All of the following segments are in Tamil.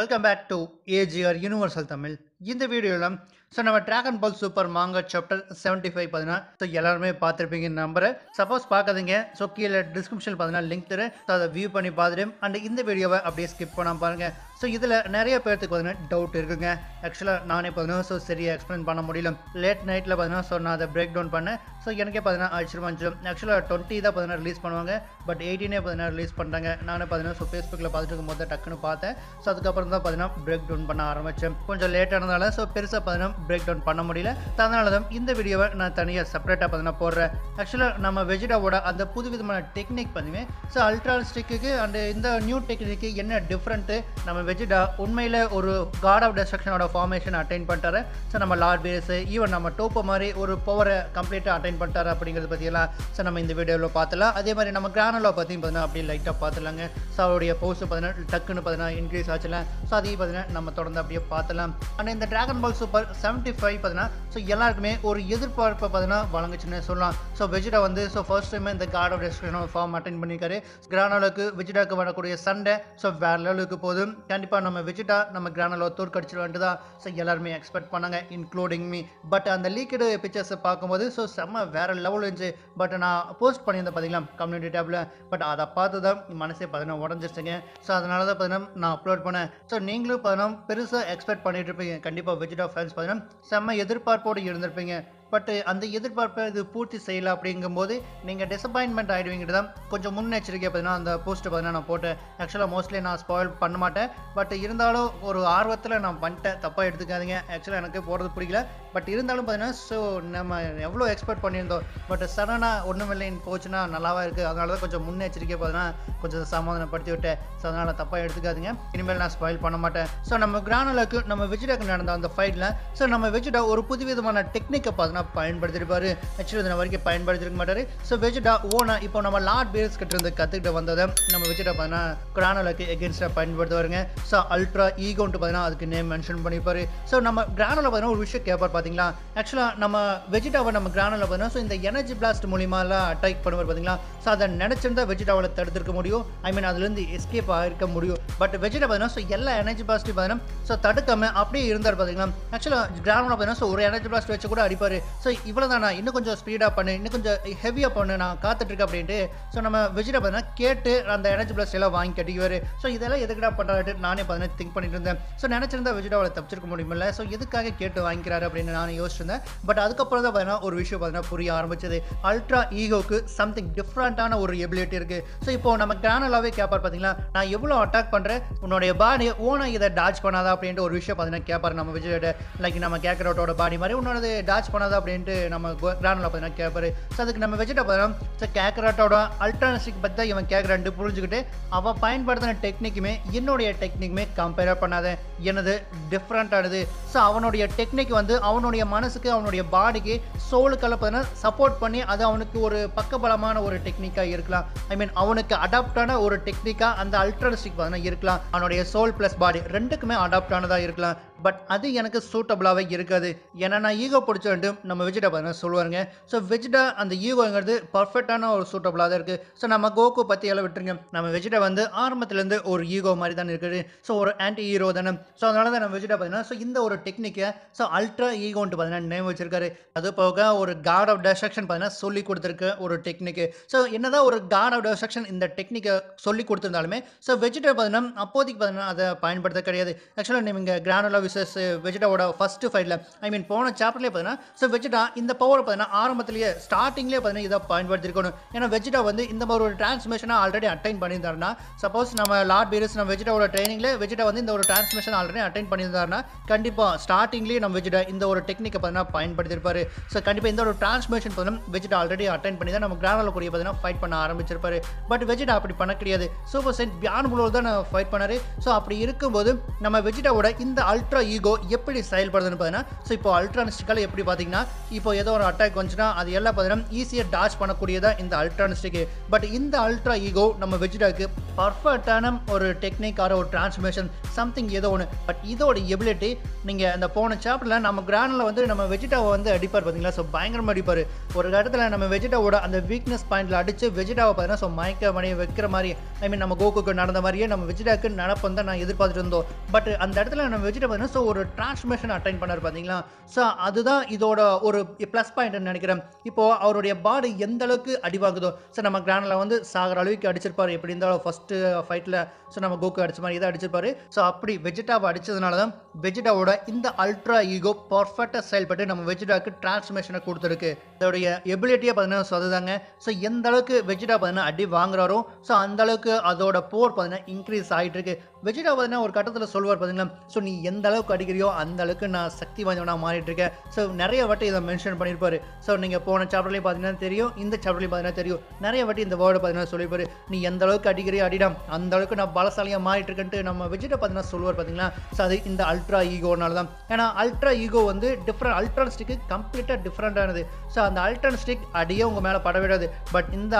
Welcome back to AGR Universal Tamil. இந்த வீடியோவில் ஸோ நம்ம Dragon Ball Super manga chapter seventy five பார்த்தீங்கன்னா ஸோ எல்லாருமே பார்த்துருப்பீங்க நம்பரை. சப்போஸ் பார்க்காதீங்க. ஸோ கீழே டிஸ்கிரிப்ஷன் பார்த்தீங்கன்னா லிங்க் தரேன் ஸோ அதை வியூ பண்ணி பார்த்துட்டு அண்ட் இந்த வீடியோவை அப்படியே ஸ்கிப் பண்ணால் பாருங்கள் ஸோ இதில் நிறைய பேர்த்துக்கு பார்த்தீங்கன்னா டவுட் இருக்குங்க. ஆக்சுவலாக நானே பார்த்தீங்கன்னா ஸோ சரியாக எக்ஸ்பிளைன் பண்ண முடியல. லேட் நைட்டில் பார்த்தீங்கன்னா ஸோ நான் அதை பிரேக் டவுன் பண்ணேன். ஸோ எனக்கே பார்த்தீங்கன்னா ஆச்சரியமா இருந்துச்சு. ஆக்சுவலாக டுவெண்ட்டி தான் பார்த்தீங்கன்னா ரிலீஸ் பண்ணுவாங்க. பட் எயிட்டீனே பார்த்தீங்கன்னா ரிலீஸ் பண்ணுறாங்க நானும் பார்த்தீங்கன்னா ஸோ ஃபேஸ்புக்கில் பார்த்துட்டு இருக்கும்போது டக்குன்னு பார்த்தேன். ஸோ அதுக்கப்புறம் தான் பார்த்தீங்கன்னா பிரேக் டவுன் பண்ண ஆரம்பித்தேன் கொஞ்சம் லேட் ஆனதால ஸோ பெருசாக பார்த்தீங்கன்னா பிரேக் டவுன் பண்ண முடியல. அதனால தான் இந்த வீடியோவை நான் தனியாக செப்பரேட்டாக பார்த்தீங்கன்னா போடுறேன். ஆக்சுவலாக நம்ம வெஜிடாவோட அந்த புது விதமான டெக்னிக் பண்ணுவேன் ஸோ அல்ட்ரா ஸ்டிக்கு அண்டு இந்த நியூ டெக்னிக்கு என்ன டிஃப்ரெண்ட்டு நம்ம வெஜிடா உண்மையில் ஒரு காட் ஆஃப் டெஸ்ட்ரக்ஷனோட ஃபார்மேஷன் அட்டைன் பண்ணிட்டாரு. ஸோ நம்ம லார்ட் பேஸு ஈவன் நம்ம டோப்போ மாதிரி ஒரு பவரை கம்ப்ளீட்டாக அட்டைன் பண்ணிட்டாரு அப்படிங்கிறத பற்றியெல்லாம் ஸோ நம்ம இந்த வீடியோவில் பார்த்துலாம் அதே மாதிரி நம்ம கிரானலோ பற்றியும் பார்த்தீங்கன்னா அப்படியே லைட்டாக பார்த்துலாங்க ஸோ அவருடைய போஸ்ட்டு பார்த்தீங்கன்னா டக்குன்னு பார்த்தீங்கன்னா இன்க்ரீஸ் ஆச்சுல. ஸோ அதையும் பார்த்தீங்கன்னா நம்ம தொடர்ந்து அப்படியே பார்த்துலாம் ஆனால் இந்த Dragon Ball Super seventy five பார்த்தீங்கன்னா ஸோ எல்லாருக்குமே ஒரு எதிர்பார்ப்பை பார்த்தீங்கன்னா வழங்குச்சுன்னு சொல்லலாம். ஸோ வெஜிடா வந்து ஸோ ஃபர்ஸ்ட் டைம் இந்த god of destruction form attain பண்ணியிருக்காரு. கிரானோலுக்கு வெஜிடாக்கு வரக்கூடிய சண்டை ஸோ வேற லெவலுக்கு போதும் கண்டிப்பாக நம்ம வெஜிடா நம்ம கிரானலோ தோற்கடிச்சிருவான்ட்டு தான் ஸோ எல்லாருமே எக்ஸ்பெக்ட் பண்ணாங்க இன்க்ளூடிங் மீ பட் அந்த லீக்கடு பிக்சர்ஸை பார்க்கும்போது ஸோ செம்ம வேற லெவல் இருந்துச்சு. பட் நான் போஸ்ட் பண்ணியிருந்தேன் பார்த்தீங்களா கம்யூனிட்டி டேப்பில் பட் அதை பார்த்து தான் மனசே பார்த்தீங்கன்னா உடஞ்சிருச்சுங்க. ஸோ அதனால தான் பார்த்தீங்கன்னா நான் அப்லோட் பண்ணேன். ஸோ நீங்களும் பார்த்தீங்கன்னா பெருசாக எக்ஸ்பெக்ட் பண்ணிட்டு இருப்பீங்க. கண்டிப்பாக வெஜிடா ஃபேன்ஸ் பார்த்தீங்கன்னா செம்ம எதிர்பார்ப்போடு இருந்திருப்பீங்க. பட் uh, அந்த எதிர்பார்ப்பை இது பூர்த்தி செய்யலை அப்படிங்கும்போது நீங்கள் டிசப்பாயின்மெண்ட் ஆகிடுவீங்கிட்டு தான் கொஞ்சம் முன்னெச்சரிக்கை பார்த்தீங்கன்னா அந்த போஸ்ட்டு பார்த்தீங்கன்னா நான் போட்டேன். ஆக்சுவலாக மோஸ்ட்லி நான் ஸ்பாயில் பண்ண மாட்டேன். பட் இருந்தாலும் ஒரு ஆர்வத்தில் நான் பண்ணிட்டேன் தப்பாக எடுத்துக்காதீங்க. ஆக்சுவலாக எனக்கு போடுறது பிடிக்கல பட் இருந்தாலும் பார்த்தீங்கன்னா ஸோ நம்ம எவ்வளோ எக்ஸ்பெக்ட் பண்ணியிருந்தோம். பட் சடனாக ஒன்றும் இல்லைன்னு போச்சுன்னா நல்லாவா இருக்குது அதனால தான் கொஞ்சம் முன்னெச்சரிக்கை பார்த்தீங்கன்னா கொஞ்சம் சமாதானப்படுத்தி விட்டேன் ஸோ அதனால் தப்பாக எடுத்துக்காதீங்க. இனிமேல் நான் ஸ்பாயில் பண்ண மாட்டேன். ஸோ நம்ம கிரானலுக்கு நம்ம விஜிடாக்கு நடந்த அந்த ஃபைட்டில் ஸோ நம்ம வெஜிடா ஒரு புது விதமான டெக்னிக்கை பார்த்தீங்கன்னா பயன்படுத்திருப்பாரு ஆக்சுவலி அதை வரைக்கும் பயன்படுத்திருக்க மாட்டார். ஸோ வெஜிடா ஓனா இப்போ நம்ம லார்ட் பேர்ஸ் கிட்ட இருந்து கற்றுக்கிட்டு வந்ததை நம்ம வெஜிடா பார்த்தீங்கன்னா கிரானோலாக்கு எகென்ஸ்டாக பயன்படுத்துவாருங்க. ஸோ அல்ட்ரா ஈகோன்ட்டு பார்த்தீங்கன்னா அதுக்கு நேம் மென்ஷன் பண்ணிப்பார். ஸோ நம்ம கிரானலில் பார்த்தீங்கன்னா ஒரு விஷயம் கேட்பார் பார்த்தீங்களா ஆக்சுவலாக நம்ம வெஜிடாவை நம்ம கிரானலில் பார்த்தீங்கன்னா ஸோ இந்த எனர்ஜி பிளாஸ்ட் மூலியமாலாம் அட்டாக் பண்ணுவார் பார்த்தீங்களா ஸோ அதை நினச்சிருந்தா வெஜிடாவில் தடுத்துருக்க முடியும். ஐ மீன் அதுலேருந்து எஸ்கேப் ஆகிருக்க முடியும். பட் வெஜிடா பார்த்தீங்கன்னா ஸோ எல்லா எனர்ஜி பிளாஸ்ட்டையும் பார்த்தீங்கன்னா ஸோ தடுக்காமல் அப்படியே இருந்தார் பார்த்தீங்களா ஆக்சுவலாக கிராமத்தில் பார்த்தீங்கன்னா ஸோ ஒரு எனர்ஜி பிளாஸ்ட் வச்சு கூட அடிப்பார். ஸோ இவ்வளோ தானா இன்னும் கொஞ்சம் ஸ்பீடாக பண்ணு இன்னும் கொஞ்சம் ஹெவியாக பண்ணு நான் காத்துட்ருக்கேன் அப்படின்ட்டு. ஸோ நம்ம வெஜிடா பார்த்தீங்கன்னா கேட்டு அந்த எனர்ஜி ப்ளஸ் எல்லாம் வாங்கி கட்டிக்குவார். ஸோ இதெல்லாம் எதுக்குடா பண்ணுறாட்டு நானே பார்த்தீங்கன்னா திங்க் பண்ணிட்டு இருந்தேன். ஸோ நினச்சிருந்தா வெஜிடாவில் தப்பிச்சிருக்க முடியுமில்ல. ஸோ எதுக்காக கேட்டு வாங்கிக்கிறாரு அப்படின்னு நான் யோசிச்சிருந்தேன். பட் அதுக்கப்புறம் தான் பார்த்தீங்கன்னா ஒரு விஷயம் பார்த்தீங்கன்னா புரிய ஆரம்பிச்சது. அல்ட்ரா ஈகோக்கு சம்திங் டிஃப்ரெண்ட்டான ஒரு எபிலிட்டி இருக்குது ஸோ இப்போ நம்ம கிரானலாவே கேட்பார் பார்த்தீங்களா? நான் எவ்வளோ அட்டாக் பண்ணுறேன் உன்னுடைய பாடி ஓனாக இதை டாச் பண்ணாதா அப்படின்ட்டு ஒரு விஷயம் பார்த்தீங்கன்னா கேட்பார் நம்ம விஜயோட. லைக் நம்ம கேட்குறோட பாடி மாதிரி உன்னோட டாச் பண்ணாதா அப்படின்ட்டு நம்ம கிரானில் பார்த்தீங்கன்னா கேட்பாரு ஸோ அதுக்கு நம்ம வெஜிட்ட பார்த்தோம் ஸோ கேக்கராட்டோட அல்ட்ரானிஸ்டிக் பற்றி தான் இவன் கேட்குறான்ட்டு புரிஞ்சுக்கிட்டு அவள் பயன்படுத்தின டெக்னிக்குமே என்னுடைய டெக்னிக்குமே கம்பேர் பண்ணாத. எனது டிஃப்ரெண்ட்டானது ஸோ அவனுடைய டெக்னிக் வந்து அவனுடைய மனசுக்கு அவனுடைய பாடிக்கு சோலுக்கெல்லாம் பார்த்தீங்கன்னா சப்போர்ட் பண்ணி அது அவனுக்கு ஒரு பக்கபலமான ஒரு டெக்னிக்காக இருக்கலாம். ஐ மீன் அவனுக்கு அடாப்டான ஒரு டெக்னிக்காக அந்த அல்ட்ரானிஸ்டிக் பார்த்தீங்கன்னா இருக்கலாம். அவனுடைய சோல் ப்ளஸ் பாடி ரெண்டுக்குமே அடாப்டானதாக இருக்கலாம். பட் அது எனக்கு சூட்டபுளாகவே இருக்காது. ஏன்னா நான் ஈகோ பிடிச்ச நம்ம வெஜிடா பார்த்தீங்கன்னா சொல்லுவாருங்க. ஸோ வெஜிடா அந்த ஈகோங்கிறது பர்ஃபெக்டான ஒரு சூட்டபிளாக தான் இருக்குது ஸோ நம்ம கோகு பற்றி எல்லாம் விட்டுருங்க. நம்ம வெஜிடா வந்து ஆரம்பத்துலேருந்து ஒரு ஈகோ மாதிரி தானே இருக்குது. ஸோ ஒரு ஆன்டி ஹீரோ தானே. ஸோ அதனால தான் நம்ம வெஜிடா பார்த்தீங்கன்னா ஸோ இந்த ஒரு டெக்னிக்கை ஸோ அல்ட்ரா ஈகோன்ட்டு பார்த்தீங்கன்னா நேம் வச்சிருக்காரு. அது போக ஒரு காட் ஆஃப் டெஸ்ட்ரக்ஷன் பார்த்தீங்கன்னா சொல்லி கொடுத்துருக்க ஒரு டெக்னிக்கு ஸோ என்னதான் ஒரு காட் ஆஃப் டெஸ்ட்ரக்ஷன் இந்த டெக்னிக்கை சொல்லி கொடுத்துருந்தாலுமே ஸோ வெஜிடா பார்த்தீங்கன்னா அப்போதைக்கு பார்த்தீங்கன்னா அதை பயன்படுத்த கிடையாது. ஆக்சுவலாக நீங்கள் கிரானுலா விசஸ் வெஜிடாவோட ஃபர்ஸ்ட் ஃபைட்டில் ஐ மீன் போன சாப்டர்லேயே பார்த்தீங்கன்னா ஸோ வெஜிடா இந்த பவர் பார்த்தீங்கன்னா ஆரம்பத்திலேயே ஸ்டார்டிங்லேயே பார்த்தீங்கன்னா இதை பயன்படுத்திருக்கணும். ஏன்னா வெஜிடா வந்து இந்த மாதிரி ஒரு டிரான்ஸ்மிஷனை ஆல்ரெடி அட்டைன் பண்ணியிருந்தாருன்னா சப்போஸ் நம்ம லார்ட் பீரஸ் நம்ம வெஜிடாவோட ட்ரைனிங்கில் வெஜிடா வந்து இந்த ஒரு டிரான்ஸ்மிஷன் ஆல்ரெடி அட்டைன் பண்ணியிருந்தாருன்னா கண்டிப்பாக ஸ்டார்டிங்லேயே நம்ம வெஜிடா இந்த ஒரு டெக்னிக்கை பார்த்தீங்கன்னா பயன்படுத்தியிருப்பார். ஸோ கண்டிப்பாக இந்த ஒரு டிரான்ஸ்மிஷன் பார்த்தீங்கன்னா வெஜிடா ஆல்ரெடி அட்டைன் பண்ணி தான் நம்ம கிரானில் கூடிய பார்த்தீங்கன்னா ஃபைட் பண்ண ஆரம்பிச்சிருப்பாரு. பட் வெஜிடா அப்படி பண்ண கிடையாது. சூப்பர் சென்ட் பியான் புலோர் தான் ஃபைட் பண்ணார். ஸோ அப்படி இருக்கும்போது நம்ம வெஜிடாவோட இந்த அல்ட்ரா ஈகோ எப்படி செயல்படுதுன்னு பார்த்தீங்கன்னா ஸோ இப்போ அல்ட்ரானிஸ்டிக்கால் எப்படி பார்த்தீங்கன்னா இப்போ ஏதோ ஒரு அட்டாக் வந்துச்சுன்னா அது எல்லாம் பார்த்தீங்கன்னா ஈஸியாக டாச் பண்ணக்கூடியதாக இந்த அல்ட்ரானிஸ்டிக்கு பட் இந்த அல்ட்ரா ஈகோ நம்ம வெஜிடாக்கு பர்ஃபெக்டான ஒரு டெக்னிக் ஆர் ஒரு டிரான்ஸ்ஃபர்மேஷன் சம்திங் ஏதோ ஒன்று பட் இதோட எபிலிட்டி நீங்கள் அந்த போன சாப்டரில் நம்ம கிரானில் வந்து நம்ம வெஜிடாவை வந்து அடிப்பார் பார்த்தீங்களா? ஸோ பயங்கரமாக அடிப்பார். ஒரு இடத்துல நம்ம வெஜிடாவோட அந்த வீக்னஸ் பாயிண்டில் அடித்து வெஜிடாவை பார்த்தீங்கன்னா ஸோ மயக்க மணி வைக்கிற மாதிரி ஐ மீன் நம்ம கோகுக்கு நடந்த மாதிரியே நம்ம வெஜிடாக்கு நடப்பம் தான் நான் எதிர்பார்த்துட்டு இருந்தோம். பட் அந்த இடத்துல நம்ம வெஜிடா பார்த்தீங்கன்னா ஸோ ஒரு டிரான்ஸ்ஃபர்மேஷன் அட்டைன் பண்ணார் பார்த்தீங்களா ஸோ அதுதான் இதோட ஒரு ப்ளஸ் பாயிண்ட் நினைக்கிறேன். இப்போது அவருடைய பாடி எந்த அளவுக்கு அடிவாங்குதோ ஸோ நம்ம கிரானில் வந்து சாகிற அளவுக்கு அடிச்சிருப்பார். எப்படி இருந்தாலும் ஃபஸ்ட்டு ஃபைட்டில் ஸோ நம்ம கோக்கு அடிச்ச மாதிரி தான் அடிச்சிருப்பார். ஸோ அப்படி வெஜிடாவை அடித்ததுனால தான் வெஜிடாவோட இந்த அல்ட்ரா ஈகோ பர்ஃபெக்டாக செயல்பட்டு நம்ம வெஜிடாவுக்கு டிரான்ஸ்ஃபர்மேஷனை கொடுத்துருக்கு. இதோடைய எபிலிட்டியை பார்த்தீங்கன்னா ஸோ அதுதாங்க. ஸோ எந்த அளவுக்கு வெஜிடா பார்த்தீங்கன்னா அடி வாங்குறாரோ ஸோ அந்த அளவுக்கு அதோட போர் பார்த்தீங்கன்னா இன்க்ரீஸ் ஆகிட்டு இருக்கு வெஜிடா பார்த்தீங்கன்னா ஒரு கட்டத்தில் சொல்வார் பார்த்தீங்கன்னா ஸோ நீ எந்த அளவுக்கு அடிக்கிறியோ அந்த அளவுக்கு நான் சக்தி வாய்ந்தவனாக மாறிட்டு இருக்கேன் ஸோ நிறைய வாட்டி இதை மென்ஷன் பண்ணியிருப்பாரு ஸோ நீங்கள் போன சாப்டர்லேயும் பார்த்தீங்கன்னா தெரியும் இந்த சாப்டர்லையும் பார்த்தீங்கன்னா தெரியும். நிறைய வாட்டி இந்த வேர்டை பார்த்தீங்கன்னா சொல்லியிருப்பாரு நீ எந்த அளவுக்கு அடிக்கிறியோ அடிடாம் அந்த அளவுக்கு நான் பலசாலியாக மாறிட்டு இருக்கேன்ட்டு நம்ம வெஜிடா பார்த்தீங்கன்னா சொல்வார் பார்த்தீங்களா ஸோ அது இந்த அல்ட்ரா ஈகோனால தான். ஏன்னா அல்ட்ரா ஈகோ வந்து டிஃப்ரெண்ட் அல்ட்ரான் ஸ்டிக்கு கம்ப்ளீட்டாக டிஃப்ரெண்ட்டானது ஸோ அந்த அல்ட்ரான் ஸ்டிக் அடியே உங்கள் மேலே பட விடாது பட் இந்த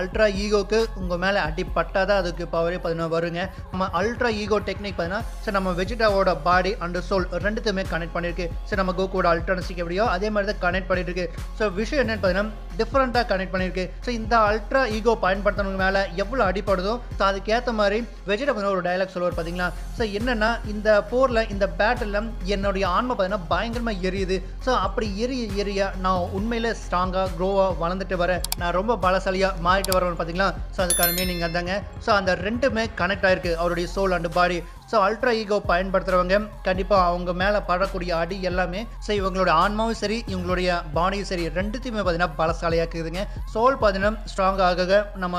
அல்ட்ரா ஈகோக்கு உங்கள் மேலே அடி பட்டாதான் அதுக்கு பவரே பார்த்தீங்கன்னா வருங்க. நம்ம அல்ட்ரா ஈகோ டெக்னிக் பார்த்தீங்கன்னா சார் நம்ம வெஜிடாவோட பாடி அண்ட் சோல் ரெண்டுத்தையுமே கனெக்ட் பண்ணியிருக்கு. சார் நம்ம கோகோட அல்ட்ரானஸ்டிக் எப்படியோ அதே மாதிரி தான் கனெக்ட் பண்ணிட்டு இருக்கு ஸோ விஷயம் என்னன்னு பார்த்தீங்கன்னா டிஃப்ரெண்ட்டாக கனெக்ட் பண்ணியிருக்கு. ஸோ இந்த அல்ட்ரா ஈகோ பயன்படுத்தினவங்க மேலே எவ்வளோ அடிப்படுதோ ஸோ அதுக்கேற்ற மாதிரி வெஜிடா ஒரு டைலாக் சொல்லுவார் பார்த்தீங்களா? ஸோ என்னென்னா இந்த போரில் இந்த பேட்டில் என்னுடைய ஆன்மை பார்த்தீங்கன்னா பயங்கரமாக எரியுது. ஸோ அப்படி எரிய எரிய நான் உண்மையிலே ஸ்ட்ராங்காக க்ரோவாக வளர்ந்துட்டு வரேன். நான் ரொம்ப பலசாலியாக மாறிட்டு வரேன் பார்த்தீங்களா? ஸோ அதுக்கான மீனிங் அதாங்க. ஸோ அந்த ரெண்டுமே கனெக்ட் ஆயிருக்கு. அவருடைய soul and body so Ultra Ego பயன்படுத்துகிறவங்க கண்டிப்பாக அவங்க மேலே படக்கூடிய அடி எல்லாமே ஸோ இவங்களோட ஆன்மாவும் சரி இவங்களுடைய பாடியும் சரி ரெண்டுத்தையுமே பார்த்தீங்கன்னா பலசாலையாக்குதுங்க. சோல் பார்த்தீங்கன்னா ஸ்ட்ராங் ஆக நம்ம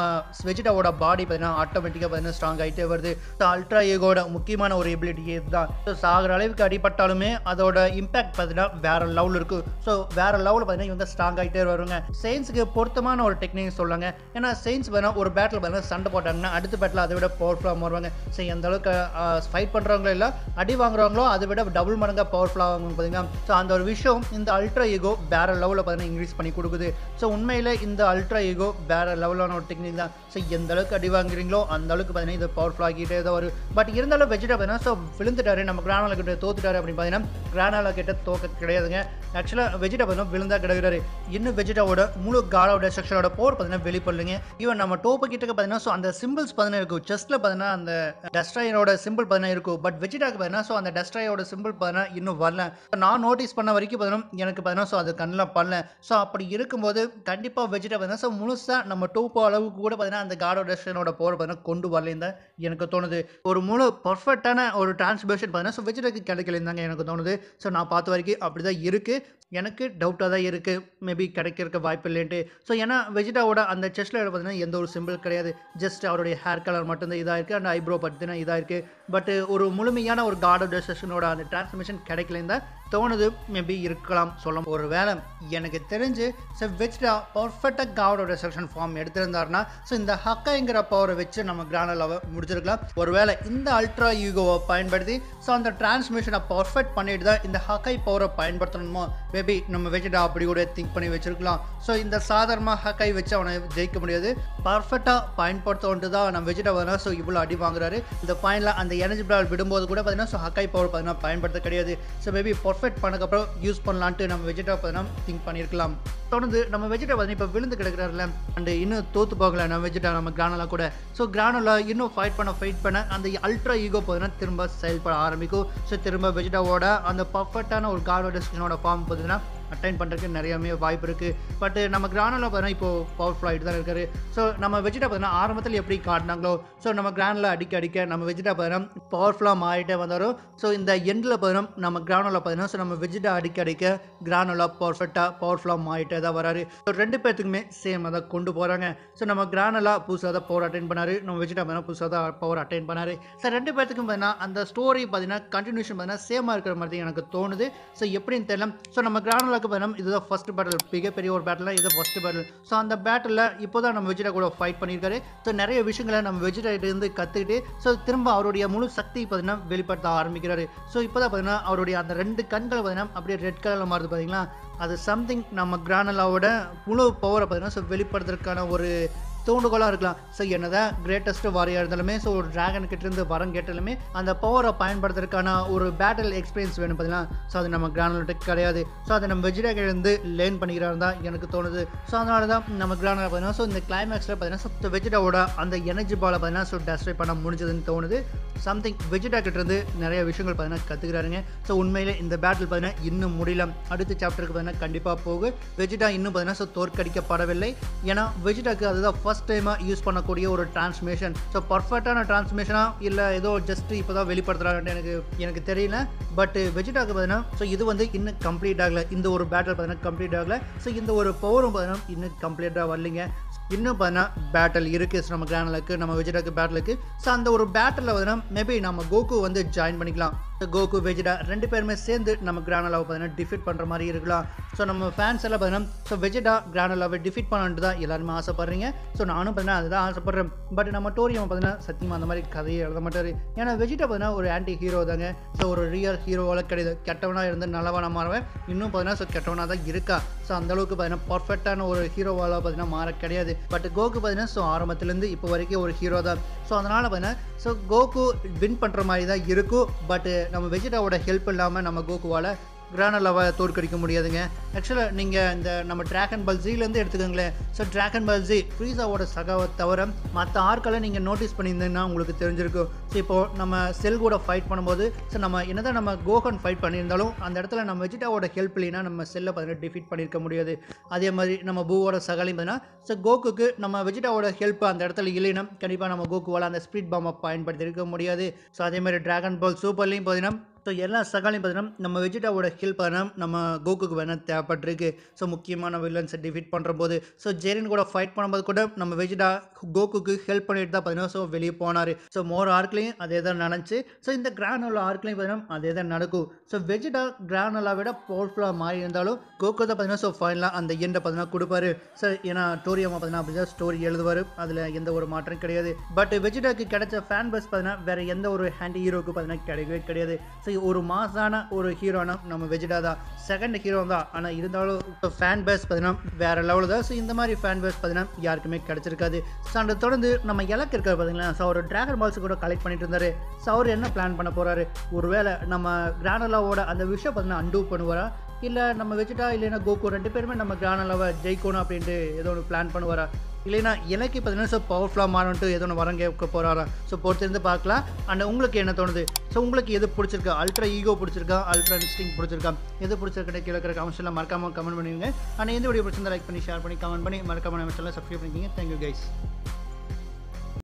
வெஜிடாவோட பாடி பார்த்தீங்கன்னா ஆட்டோமேட்டிக்காக பார்த்தீங்கன்னா ஸ்ட்ராங் ஆகிட்டே வருது. ஸோ அல்ட்ரா ஈகோட முக்கியமான ஒரு எபிலிட்டி இதுதான். ஸோ சாகிற அளவுக்கு அடிபட்டாலுமே அதோட இம்பாக்ட் பார்த்தீங்கன்னா வேற லெவல் இருக்கும் ஸோ வேற லெவலில் பார்த்தீங்கன்னா இவங்க ஸ்ட்ராங் ஆகிட்டே வருவாங்க சயின்ஸுக்கு பொருத்தமான ஒரு டெக்னிக் சொல்லுவாங்க ஏன்னா சயின்ஸ் பார்த்தீங்கன்னா ஒரு பேட்டில் பார்த்தீங்கன்னா சண்டை போட்டாங்கன்னா அடுத்த பேட்டில் அதை விட பவர்ஃபுல்லாக வருவாங்க ஸோ எந்த அளவுக்கு ஃபைட் பண்ணுறவங்களோ இல்லை அடி வாங்குறவங்களோ அதை விட டபுள் மடங்காக பவர்ஃபுல்லாக வாங்குவாங்க பார்த்தீங்கன்னா ஸோ அந்த ஒரு விஷயம் இந்த அல்ட்ரா ஈகோ வேற லெவலில் பார்த்தீங்கன்னா இன்க்ரீஸ் பண்ணி கொடுக்குது. ஸோ உண்மையில் இந்த அல்ட்ரா ஈகோ வேற லெவலான ஒரு டெக்னிக் தான். ஸோ எந்த அளவுக்கு அடி வாங்குறீங்களோ அந்த அளவுக்கு பார்த்தீங்கன்னா இது பவர்ஃபுல் ஆகிட்டே தான் வரும். பட் இருந்தாலும் வெஜிடா பார்த்தீங்கன்னா ஸோ விழுந்துட்டாரு நம்ம கிரானால கிட்ட தோத்துட்டாரு அப்படின்னு பார்த்தீங்கன்னா கிரானால கிட்ட தோக்க கிடையாதுங்க. ஆக்சுவலாக வெஜிடா பார்த்தீங்கன்னா விழுந்தா கிடையாது இன்னும் வெஜிடாவோட முழு காடோட செக்ஷனோட போர் பார்த்தீங்கன்னா வெளிப்படுங்க ஈவன் நம்ம டோப்பு கிட்ட பார்த்தீங்கன்னா ஸோ அந்த சிம்பிள்ஸ் பார்த்தீங்கன்னா இருக்கும். செஸ்ட்டில் பார்த்தீங்கன்னா அந்த டஸ்ட்ராயரோட சிம்பிள் பார்த்தீங்கன்னா இருக்கும் பட் வெஜிடாக்கு பார்த்தீங்கன்னா ஸோ அந்த டஸ்ட்ராயோட சிம்பிள் பார்த்தீங்கன்னா இன்னும் வரல. நான் நோட்டீஸ் பண்ண வரைக்கும் பார்த்தீங்கன்னா எனக்கு பார்த்தீங்கன்னா ஸோ அது கண்ணில் பண்ணல ஸோ அப்படி இருக்கும்போது கண்டிப்பாக வெஜிடா பார்த்தீங்கன்னா ஸோ முழுசாக நம்ம டூப்போ அளவுக்கு கூட பார்த்தீங்கன்னா அந்த காடோ டஸ்ட்ராயனோட போர் பார்த்தீங்கன்னா கொண்டு வரலேன்னு தான் எனக்கு தோணுது. ஒரு முழு பர்ஃபெக்டான ஒரு டிரான்ஸ்பேஷன் பார்த்தீங்கன்னா ஸோ வெஜிடாக்கு கிடைக்கலன்னு எனக்கு தோணுது. ஸோ நான் பார்த்த வரைக்கும் அப்படி தான் இருக்குது எனக்கு டவுட்டாக தான் இருக்குது மேபி கிடைக்கிறதுக்கு வாய்ப்பு இல்லைன்ட்டு. ஸோ ஏன்னா வெஜிடாவோட அந்த செஸ்ட்டில் பார்த்தீங்கன்னா எந்த ஒரு சிம்பிள் கிடையாது. ஜஸ்ட் அவருடைய ஹேர் கலர் மட்டும்தான் இதாக இருக்குது அண்ட் ஐப்ரோ பார்த்தீங்கன்னா இதாக இருக்குது பட் பட் ஒரு முழுமையான ஒரு கார்டு செஷனோட அந்த டிரான்ஸ்ஃபர்மேஷன் கிடைக்கல தான் தோணுது மேபி இருக்கலாம் சொல்ல ஒரு வேலை எனக்கு தெரிஞ்சு ஸோ வெஜ்டா பர்ஃபெக்டாக காடோட செக்ஷன் ஃபார்ம் எடுத்திருந்தாருன்னா ஸோ இந்த ஹக்கைங்கிற பவரை வச்சு நம்ம கிரானலாவை முடிச்சிருக்கலாம். ஒருவேளை இந்த அல்ட்ரா யூகோவை பயன்படுத்தி ஸோ அந்த டிரான்ஸ்மிஷனை பர்ஃபெக்ட் பண்ணிட்டு தான் இந்த ஹக்கை பவரை பயன்படுத்தணுமோ மேபி நம்ம வெஜிடா அப்படி கூட திங்க் பண்ணி வச்சிருக்கலாம். ஸோ இந்த சாதாரணமாக ஹக்கை வச்சு அவனை ஜெயிக்க முடியாது. பர்ஃபெக்டாக பயன்படுத்தோன்ட்டு தான் நம்ம வெஜிடா பார்த்தீங்கன்னா ஸோ இவ்வளோ அடி வாங்குறாரு. இந்த பாயிண்டில் அந்த எனர்ஜி பிளால் விடும்போது கூட பார்த்தீங்கன்னா ஸோ ஹக்கை பவர் பார்த்தீங்கன்னா பயன்படுத்த கிடையாது. ஸோ மேபி பர்ஃபெக்ட் பண்ணக்கப்புறம் யூஸ் பண்ணலான்ட்டு நம்ம வெஜிடா பார்த்தீங்கன்னா திங்க் பண்ணியிருக்கலாம். தொடர்ந்து நம்ம வெஜிடா இப்போ விழுந்து கிடக்கிறாருல அண்டு இன்னும் தோத்து போகல நம்ம வெஜிடா நம்ம கிரானலா கூட. ஸோ கிரானலா இன்னும் ஃபைட் பண்ண ஃபைட் பண்ண அந்த அல்ட்ரா ஈகோ பார்த்தீங்கன்னா திரும்ப செயல்பட ஆரம்பிக்கும். ஸோ திரும்ப வெஜிடாவோட அந்த பர்ஃபெக்டான ஒரு கார்டோட டிஸ்கிரிப்ஷனோட ஃபார்ம் பார்த்தீங்கன்னா அட்டைன் பண்ணுறதுக்கு நிறையாவே வாய்ப்பு இருக்குது பட் நம்ம கிரானில் பார்த்தீங்கன்னா இப்போது பவர்ஃபுல் ஆகிட்டு தான் இருக்காரு. ஸோ நம்ம வெஜிடா பார்த்தீங்கன்னா ஆரம்பத்தில் எப்படி காட்டினாங்களோ ஸோ நம்ம கிரானில் அடிக்க அடிக்க நம்ம வெஜிடா பார்த்தீங்கன்னா பவர்ஃபுல்லாக மாறிட்டே வந்தாரோ ஸோ இந்த எண்டில் பார்த்தீங்கன்னா நம்ம கிரானில் பார்த்தீங்கன்னா ஸோ நம்ம வெஜிடா அடிக்க அடிக்க கிரானுலா பர்ஃபெக்டாக பவர்ஃபுல்லாக மாறிட்டே தான் வராரு. ஸோ ரெண்டு பேர்த்துக்குமே சேம் அதை கொண்டு போகிறாங்க ஸோ நம்ம கிரானலா புதுசாக தான் பவர் அட்டைன் பண்ணார். நம்ம வெஜிடா பார்த்தீங்கன்னா புதுசாக தான் பவர் அட்டைன் பண்ணாரு. ஸோ ரெண்டு பேர்த்துக்கும் பார்த்தீங்கன்னா அந்த ஸ்டோரி பார்த்தீங்கன்னா கண்டினியூஷன் பார்த்தீங்கன்னா சேமாக இருக்கிற மாதிரி எனக்கு தோணுது. ஸோ எப்படின்னு தெரியல. ஸோ நம்ம கிரானுலாக்கு பார்த்தீங்கன்னா இதுதான் ஃபர்ஸ்ட் பேட்டில் மிகப்பெரிய ஒரு பேட்டில் இது ஃபர்ஸ்ட் பேட்டில் ஸோ அந்த பேட்டில் இப்போ தான் நம்ம வெஜிடா கூட ஃபைட் பண்ணியிருக்காரு. ஸோ நிறைய விஷயங்களை நம்ம வெஜிடா கற்றுக்கிட்டு ஸோ திரும்ப அவருடைய முழு சக்தி பார்த்தீங்கன்னா வெளிப்படுத்த ஆரம்பிக்கிறாரு. ஸோ இப்போ தான் பார்த்தீங்கன்னா அவருடைய அந்த ரெண்டு கண்கள் பார்த்தீங்கன்னா அப்படியே ரெட் கலரில் மாறுது பார்த்தீங்களா அது சம்திங் நம்ம கிரானலாவோட முழு பவரை பார்த்தீங்கன்னா ஸோ வெளிப்படுத்துறதுக்கான ஒரு தூண்டுகோலாக இருக்கலாம். ஸோ என்னதான் கிரேட்டஸ்ட் வாரியாக இருந்தாலுமே ஸோ ஒரு ட்ராகன் கிட்டேருந்து வரம் கேட்டாலுமே அந்த பவரை பயன்படுத்துறதுக்கான ஒரு பேட்டில் எக்ஸ்பீரியன்ஸ் வேணும் பார்த்தீங்கன்னா ஸோ அது நம்ம கிரானலோட்டுக்கு கிடையாது. ஸோ அதை நம்ம வெஜிடா லேர்ன் பண்ணிக்கிறாரு தான் எனக்கு தோணுது. ஸோ அதனால தான் நம்ம கிரானல் பார்த்தீங்கன்னா ஸோ இந்த கிளைமேக்ஸில் பார்த்தீங்கன்னா ஸோ வெஜிடாவோட அந்த எனர்ஜி பாலை பார்த்தீங்கன்னா ஸோ டெஸ்ட்ரை பண்ண முடிஞ்சதுன்னு தோணுது. சம்திங் வெஜிடா கிட்டேருந்து நிறைய விஷயங்கள் பார்த்தீங்கன்னா கற்றுக்கிறாருங்க ஸோ உண்மையிலே இந்த பேட்டில் பார்த்தீங்கன்னா இன்னும் முடியல. அடுத்த சாப்டருக்கு பார்த்தீங்கன்னா கண்டிப்பாக போகும் வெஜிடா இன்னும் பார்த்தீங்கன்னா ஸோ தோற்கடிக்கப்படவில்லை. ஏன்னா வெஜிடாக்கு அதுதான் ஃபஸ்ட் டைமாக யூஸ் பண்ணக்கூடிய ஒரு டிரான்ஸ்மேஷன் ஸோ பர்ஃபெக்டான டிரான்ஸ்மேஷனாக இல்லை ஏதோ ஜஸ்ட் இப்போ தான் வெளிப்படுத்துகிறாங்கன்னு எனக்கு எனக்கு தெரியல. பட் வெஜிடாக்கு பார்த்தீங்கன்னா ஸோ இது வந்து இன்னும் கம்ப்ளீட் ஆகலை. இந்த ஒரு பேட்டில் பார்த்தீங்கன்னா கம்ப்ளீட் ஆகலை. ஸோ இந்த ஒரு பவரும் பார்த்தீங்கன்னா இன்னும் கம்ப்ளீட்டாக வரலைங்க. இன்னும் பார்த்தீங்கன்னா பேட்டில் இருக்குது நம்ம கிரானலுக்கு நம்ம வெஜிடாக்கு பேட்டலுக்கு ஸோ அந்த ஒரு பேட்டலில் பார்த்தீங்கன்னா மேபி நம்ம கோகு வந்து ஜாயின் பண்ணிக்கலாம். கோகு வெஜிடா ரெண்டு பேருமே சேர்ந்து நம்ம கிரானலாவை பார்த்தீங்கன்னா டிஃபிட் பண்ணுற மாதிரி இருக்கலாம். ஸோ நம்ம ஃபேன்ஸ் எல்லாம் பார்த்தீங்கன்னா ஸோ வெஜிடா கிரானலாவை டிஃபிட் பண்ணணுன்ட்டு தான் எல்லாருமே ஆசைப்பட்றீங்க. ஸோ நானும் பார்த்தீங்கன்னா அதுதான் ஆசைப்பட்றேன். பட் நம்ம டோரியம் பார்த்தீங்கன்னா சத்தியமாக அந்த மாதிரி கதையை எழுத மாட்டார். ஏன்னா வெஜிடா பார்த்தீங்கன்னா ஒரு ஆன்டி ஹீரோ தாங்க. ஸோ ஒரு ரியல் ஹீரோவால் கிடையாது. கெட்டவனாக இருந்து நல்லவனாக மாறுவேன். இன்னும் பார்த்தீங்கன்னா ஸோ கெட்டவனாக தான் இருக்கா. ஸோ அந்தளவுக்கு பார்த்தீங்கன்னா பர்ஃபெக்டான ஒரு ஹீரோவால் பார்த்தீங்கன்னா மாற கிடையாது. பட் கோகு பார்த்தீங்கன்னா ஸோ ஆரம்பத்துலேருந்து இப்போ வரைக்கும் ஒரு ஹீரோ தான். ஸோ அதனால் பார்த்தீங்கன்னா ஸோ கோகு வின் பண்ணுற மாதிரி தான் இருக்கும். பட் நம்ம வெஜிடாவோட ஹெல்ப் இல்லாமல் நம்ம கோகுவால் கிரானலாவை தோற்கடிக்க முடியாதுங்க. ஆக்சுவலாக நீங்கள் இந்த நம்ம ட்ராகன் பால் ஜீலேருந்து எடுத்துக்கோங்களேன். ஸோ ட்ராகன் பால் ஜி ஃப்ரீஸாவோட சகாவை தவிர மற்ற ஆட்களை நீங்கள் நோட்டீஸ் பண்ணியிருந்தீங்கன்னா உங்களுக்கு தெரிஞ்சிருக்கும். ஸோ இப்போது நம்ம செல் கூட ஃபைட் பண்ணும்போது ஸோ நம்ம என்னதான் நம்ம கோகன் ஃபைட் பண்ணியிருந்தாலும் அந்த இடத்துல நம்ம வெஜிடாவோட ஹெல்ப் இல்லைன்னா நம்ம செல்லை பார்த்தீங்கன்னா டிஃபீட் பண்ணியிருக்க முடியாது. அதே மாதிரி நம்ம பூவோட சகாலையும் பார்த்தீங்கன்னா ஸோ கோகுக்கு நம்ம வெஜிடாவோட ஹெல்ப் அந்த இடத்துல இல்லைன்னா கண்டிப்பாக நம்ம கோகுவால் அந்த ஸ்பீட் பாம்பை பயன்படுத்தியிருக்க முடியாது. ஸோ அதே மாதிரி ட்ராகன் பால் சூப்பர்லேயும் பார்த்தீங்கன்னா ஸோ எல்லா சகாலையும் பார்த்தீங்கன்னா நம்ம வெஜிடாவோட ஹெல்ப் பார்த்தீங்கன்னா நம்ம கோகுக்கு வேணால் தேவைப்பட்டிருக்கு. ஸோ முக்கியமான வில்லன்ஸை டிஃபீட் பண்ணுற போது ஸோ ஜெரின் கூட ஃபைட் பண்ணும்போது கூட நம்ம வெஜிடா கோகுக்கு ஹெல்ப் பண்ணிட்டு தான் பார்த்தீங்கன்னா ஸோ வெளியே போனார். ஸோ மோர் ஆர்க்லையும் அதே தான் நடந்துச்சு. ஸோ இந்த கிரானோலா ஆர்க்லையும் பார்த்தீங்கன்னா அதே தான் நடக்கும். ஸோ வெஜிடா கிரானோலா விட பவர்ஃபுல்லாக மாறி இருந்தாலும் கோகு தான் பார்த்தீங்கன்னா ஸோ ஃபைனலாக அந்த எண்டை பார்த்தீங்கன்னா கொடுப்பாரு. ஸோ ஏன்னா டோரியமா பார்த்தீங்கன்னா அப்படி தான் ஸ்டோரி எழுதுவார். அதில் எந்த ஒரு மாற்றம் கிடையாது. பட் வெஜிடாக்கு கிடைச்ச ஃபேன் பஸ் பார்த்தீங்கன்னா வேற எந்த ஒரு ஹேண்டி ஹீரோக்கு பார்த்தீங்கன்னா கிடைக்கவே கிடையாது. ஸோ ஒரு மாசான ஒரு ஹீரோனா நம்ம வெஜிடா தான். செகண்ட் ஹீரோ தான். ஆனால் இருந்தாலும் ஃபேன் பேஸ் பார்த்தீங்கன்னா வேற லெவலில் தான். ஸோ இந்த மாதிரி ஃபேன் பேஸ் பார்த்தீங்கன்னா யாருக்குமே கிடச்சிருக்காது. ஸோ அந்த தொடர்ந்து நம்ம இலக்கு இருக்கார் பார்த்தீங்களா ஸோ அவர் ட்ராகன் பால்ஸ் கூட கலெக்ட் பண்ணிட்டு இருந்தாரு. ஸோ அவர் என்ன பிளான் பண்ண போகிறாரு ஒருவேளை நம்ம கிரானலாவோட அந்த விஷயம் பார்த்தீங்கன்னா அண்டூ பண்ணுவாரா? இல்லை நம்ம வெஜிடா இல்லைன்னா கோகோ ரெண்டு பேருமே நம்ம கிரானலாவை ஜெயிக்கணும் அப்படின்ட்டு ஏதோ ஒன்று பிளான் பண்ணுவாரா? இல்லைன்னா எனக்கு பார்த்தீங்கன்னா ஸோ பவர்ஃபுல்லாக மாறணுட்டு ஏதோ ஒன்று வரம் கேட்க போகிறாரா ஸோ பொறுத்திருந்து பார்க்கலாம். அண்ட் உங்களுக்கு என்ன தோணுது? ஸோ உங்களுக்கு எது பிடிச்சிருக்கா? அல்ட்ரா ஈகோ பிடிச்சிருக்கா? அல்ட்ரா இன்ஸ்டிங் பிடிச்சிருக்கா? எது பிடிச்சிருக்கே கீழே இருக்கிற கமெண்ட்ஸில் மறக்காமல் கமெண்ட் பண்ணுவீங்க. அண்ட் எந்த வீடியோ பிடிச்சிருந்தா லைக் பண்ணி ஷேர் பண்ணி கமெண்ட் பண்ணி மறக்காமல் நம்ம சேனல் சப்ஸ்கிரைப் பண்ணிக்கிங்க. Thank you guys